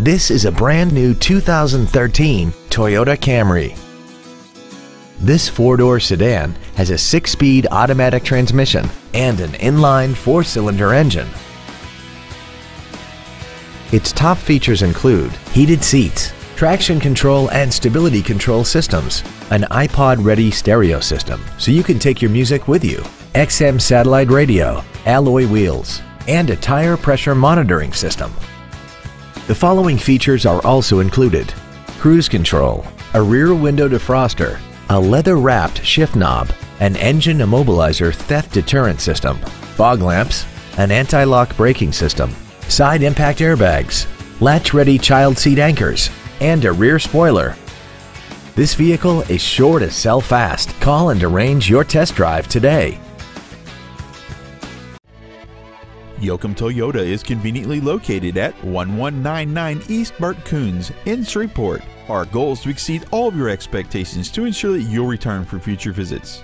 This is a brand new 2013 Toyota Camry. This four-door sedan has a six-speed automatic transmission and an inline four-cylinder engine. Its top features include heated seats, traction control and stability control systems, an iPod-ready stereo system so you can take your music with you, XM satellite radio, alloy wheels, and a tire pressure monitoring system. The following features are also included. Cruise control, a rear window defroster, a leather-wrapped shift knob, an engine immobilizer theft deterrent system, fog lamps, an anti-lock braking system, side impact airbags, latch-ready child seat anchors, and a rear spoiler. This vehicle is sure to sell fast. Call and arrange your test drive today. Yokem Toyota is conveniently located at 1199 East Bert Kouns in Shreveport. Our goal is to exceed all of your expectations to ensure that you'll return for future visits.